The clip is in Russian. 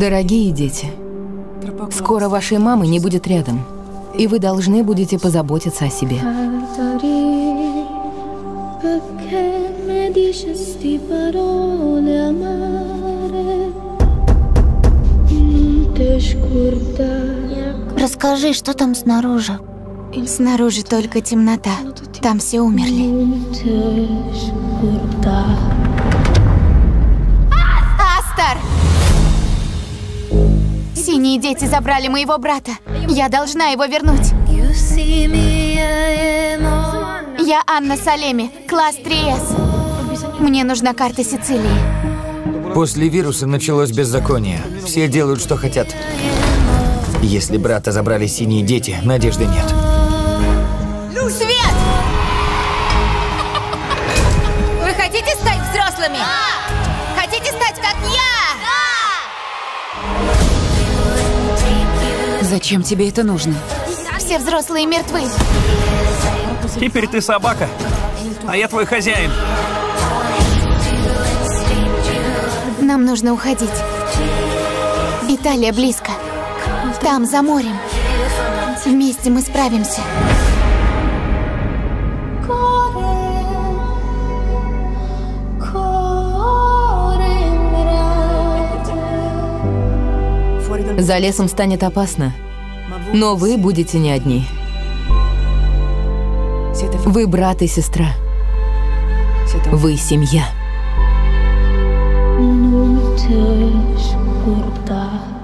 Дорогие дети, скоро вашей мамы не будет рядом, и вы должны будете позаботиться о себе. Расскажи, что там снаружи? Снаружи только темнота. Там все умерли. Scordare Астер! Синие дети забрали моего брата. Я должна его вернуть. Я Анна Салеми, класс 3С. Мне нужна карта Сицилии. После вируса началось беззаконие. Все делают, что хотят. Если брата забрали синие дети, надежды нет. Свет! Хотите стать взрослыми? Хотите стать как я? Зачем тебе это нужно? Все взрослые мертвы. Теперь ты собака, а я твой хозяин. Нам нужно уходить. Италия близко. Там, за морем. Вместе мы справимся. За лесом станет опасно, но вы будете не одни. Вы брат и сестра. Вы семья. Ti scordare